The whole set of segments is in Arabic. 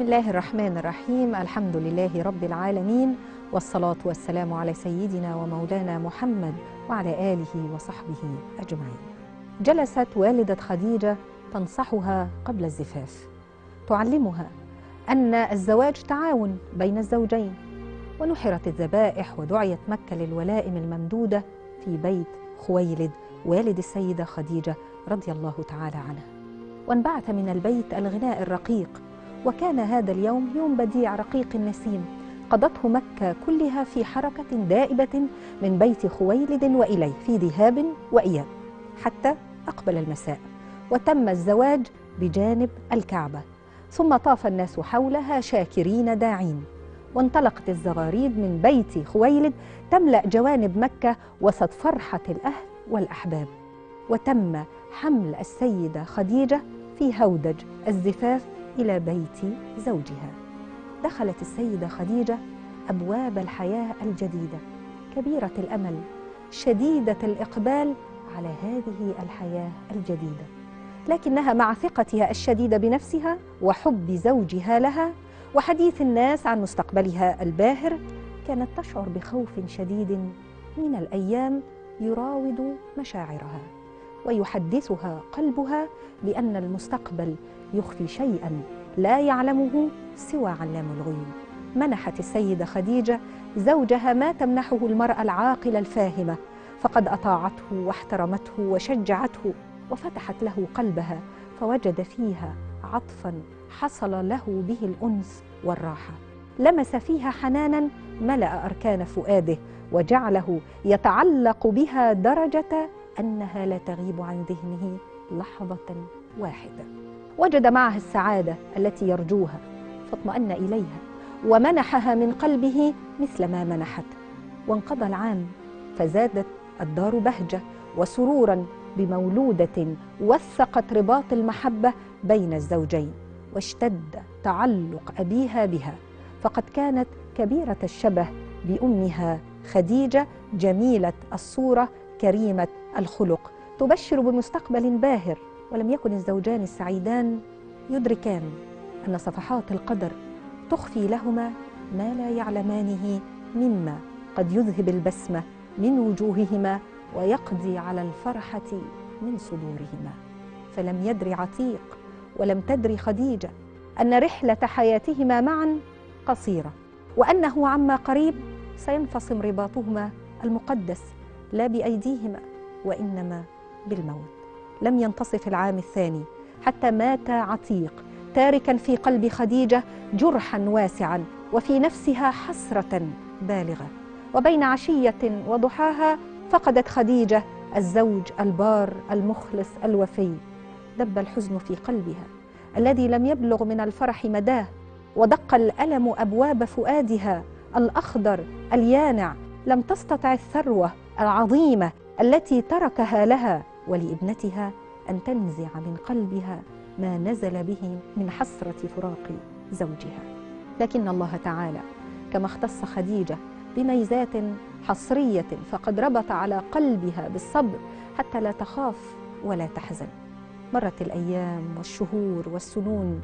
بسم الله الرحمن الرحيم. الحمد لله رب العالمين والصلاة والسلام على سيدنا ومولانا محمد وعلى آله وصحبه أجمعين. جلست والدة خديجة تنصحها قبل الزفاف. تعلمها أن الزواج تعاون بين الزوجين ونحرت الذبائح ودعيت مكة للولائم الممدودة في بيت خويلد والد السيدة خديجة رضي الله تعالى عنها. وانبعث من البيت الغناء الرقيق وكان هذا اليوم يوم بديع رقيق النسيم قضته مكة كلها في حركة دائبة من بيت خويلد وإليه في ذهاب وإياب حتى أقبل المساء وتم الزواج بجانب الكعبة. ثم طاف الناس حولها شاكرين داعين. وانطلقت الزغاريد من بيت خويلد تملأ جوانب مكة وسط فرحة الأهل والأحباب. وتم حمل السيدة خديجة في هودج الزفاف إلى بيت زوجها. دخلت السيدة خديجة أبواب الحياة الجديدة كبيرة الأمل شديدة الإقبال على هذه الحياة الجديدة. لكنها مع ثقتها الشديدة بنفسها وحب زوجها لها وحديث الناس عن مستقبلها الباهر كانت تشعر بخوف شديد من الأيام يراود مشاعرها ويحدثها قلبها بأن المستقبل يخفي شيئا لا يعلمه سوى علام الغيوب. منحت السيدة خديجة زوجها ما تمنحه المرأة العاقلة الفاهمة فقد أطاعته واحترمته وشجعته وفتحت له قلبها فوجد فيها عطفا حصل له به الأنس والراحة. لمس فيها حنانا ملأ أركان فؤاده وجعله يتعلق بها درجة أنها لا تغيب عن ذهنه لحظة واحدة. وجد معها السعادة التي يرجوها فاطمأن إليها ومنحها من قلبه مثل ما منحت. وانقضى العام فزادت الدار بهجة وسرورا بمولودة وثقت رباط المحبة بين الزوجين واشتد تعلق أبيها بها. فقد كانت كبيرة الشبه بأمها خديجة جميلة الصورة كريمة الخلق تبشر بمستقبل باهر. ولم يكن الزوجان السعيدان يدركان أن صفحات القدر تخفي لهما ما لا يعلمانه مما قد يذهب البسمة من وجوههما ويقضي على الفرحة من صدورهما. فلم يدر عتيق ولم تدر خديجة أن رحلة حياتهما معا قصيرة وأنه عما قريب سينفصم رباطهما المقدس لا بأيديهما وإنما بالموت. لم ينتصف العام الثاني حتى مات عتيق تاركا في قلب خديجة جرحا واسعا وفي نفسها حسرة بالغة. وبين عشية وضحاها فقدت خديجة الزوج البار المخلص الوفي. دب الحزن في قلبها الذي لم يبلغ من الفرح مداه ودق الألم أبواب فؤادها. الأخضر اليانع لم تستطع الثروة العظيمة التي تركها لها. ولابنتها أن تنزع من قلبها ما نزل به من حسرة فراق زوجها. لكن الله تعالى كما اختص خديجة بميزات حصرية فقد ربط على قلبها بالصبر حتى لا تخاف ولا تحزن. مرت الأيام والشهور والسنون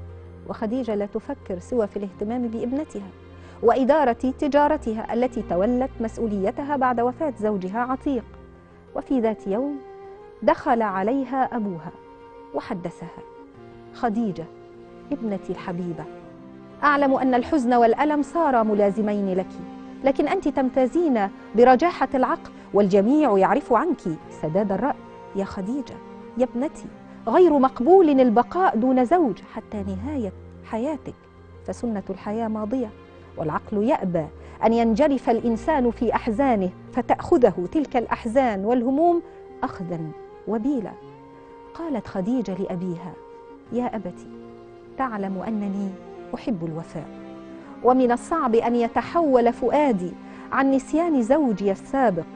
وخديجة لا تفكر سوى في الاهتمام بابنتها وإدارة تجارتها التي تولت مسؤوليتها بعد وفاة زوجها عتيق. وفي ذات يوم دخل عليها أبوها وحدثها خديجة ابنتي الحبيبة. أعلم أن الحزن والألم صارا ملازمين لك لكن أنت تمتازين برجاحة العقل والجميع يعرف عنك سداد الرأي. يا خديجة يا ابنتي غير مقبول البقاء دون زوج حتى نهاية حياتك فسنة الحياة ماضية والعقل يأبى أن ينجرف الإنسان في أحزانه فتأخذه تلك الأحزان والهموم أخذا. وبيلا. قالت خديجة لأبيها يا أبتي تعلم أنني أحب الوفاء ومن الصعب أن يتحول فؤادي عن نسيان زوجي السابق.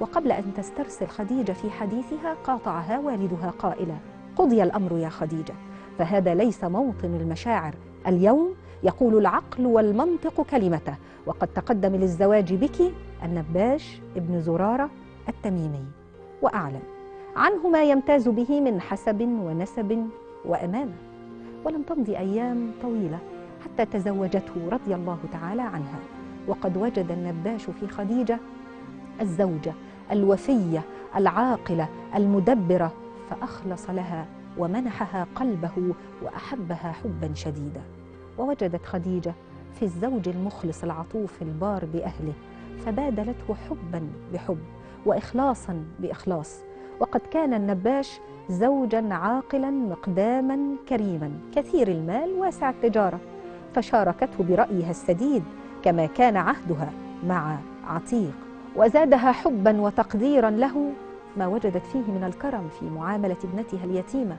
وقبل أن تسترسل خديجة في حديثها قاطعها والدها قائلا قضي الأمر يا خديجة فهذا ليس موطن المشاعر. اليوم يقول العقل والمنطق كلمته وقد تقدم للزواج بك النباش ابن زرارة التميمي. وأعلم عنه ما يمتاز به من حسب ونسب وأمانة ولم تمضي أيام طويلة حتى تزوجته رضي الله تعالى عنها. وقد وجد النباش في خديجة الزوجة الوفية العاقلة المدبرة فأخلص لها ومنحها قلبه وأحبها حبا شديدا. ووجدت خديجة في الزوج المخلص العطوف البار بأهله فبادلته حبا بحب وإخلاصا بإخلاص. وقد كان النباش زوجا عاقلا مقداما كريما. كثير المال واسع التجارة. فشاركته برأيها السديد كما كان عهدها مع عتيق. وزادها حبا وتقديرا له ما وجدت فيه من الكرم في معاملة ابنتها اليتيمة.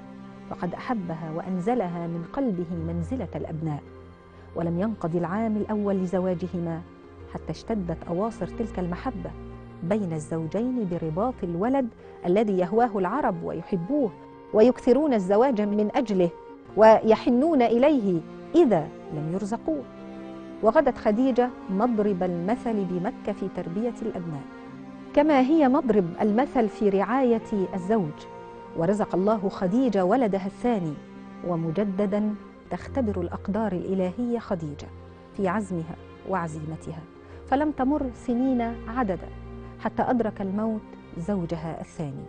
وقد أحبها وأنزلها من قلبه منزلة الأبناء. ولم ينقضي العام الأول لزواجهما حتى اشتدت أواصر تلك المحبة. بين الزوجين برباط الولد الذي يهواه العرب ويحبوه ويكثرون الزواج من أجله ويحنون إليه إذا لم يرزقوه. وغدت خديجة مضرب المثل بمكة في تربية الأبناء. كما هي مضرب المثل في رعاية الزوج. ورزق الله خديجة ولدها الثاني. ومجددا تختبر الأقدار الإلهية خديجة في عزمها وعزيمتها. فلم تمر سنين عددا. حتى أدرك الموت زوجها الثاني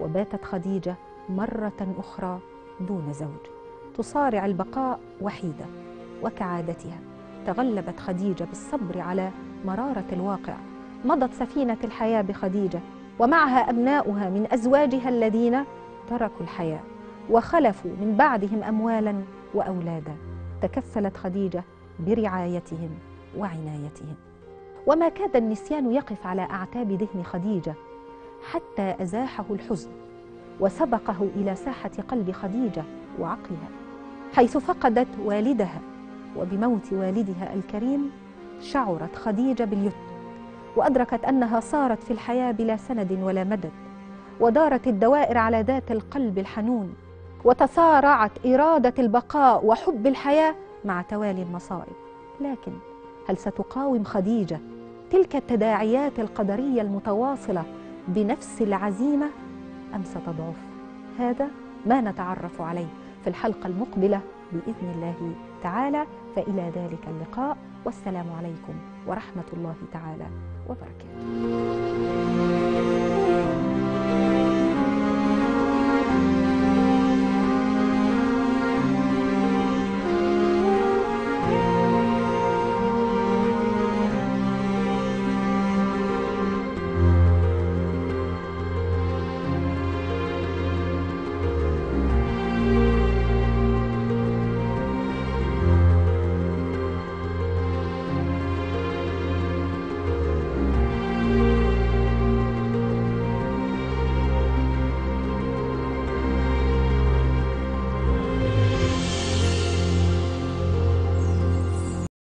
وباتت خديجة مرة أخرى دون زوج. تصارع البقاء وحيدة وكعادتها. تغلبت خديجة بالصبر على مرارة الواقع. مضت سفينة الحياة بخديجة ومعها أبناؤها من أزواجها الذين تركوا الحياة وخلفوا من بعدهم أموالا وأولادا. تكفلت خديجة برعايتهم وعنايتهم. وما كاد النسيان يقف على أعتاب ذهن خديجة حتى أزاحه الحزن وسبقه إلى ساحة قلب خديجة وعقلها حيث فقدت والدها وبموت والدها الكريم شعرت خديجة باليتم وأدركت أنها صارت في الحياة بلا سند ولا مدد ودارت الدوائر على ذات القلب الحنون وتصارعت إرادة البقاء وحب الحياة مع توالي المصائب. لكن هل ستقاوم خديجة تلك التداعيات القدرية المتواصلة بنفس العزيمة أم ستضعف؟ هذا ما نتعرف عليه في الحلقة المقبلة بإذن الله تعالى فإلى ذلك اللقاء والسلام عليكم ورحمة الله تعالى وبركاته